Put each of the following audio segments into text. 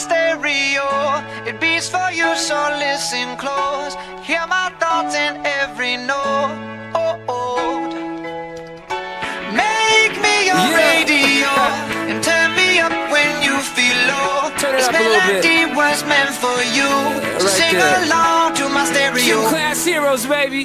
stereo. It beats for you, so listen close. Hear my thoughts in every note. Oh, oh. Make me your Yeah. radio and turn me up when you feel low. Turn it this up a little bit. melody was meant for you. So right sing there. along to my stereo. Class heroes, baby.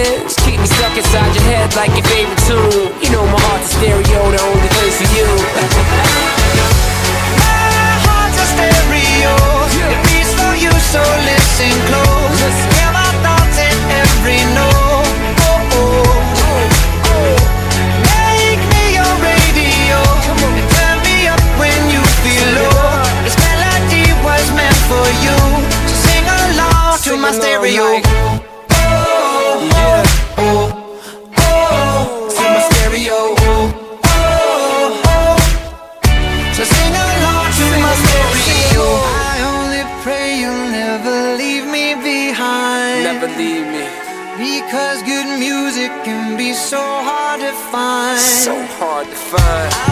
Me stuck inside your head like your favorite tune. You know my heart's a stereo, the only place for you. So sing along to my stereo. I only pray you'll never leave me behind. Never leave me. Because good music can be so hard to find. So hard to find.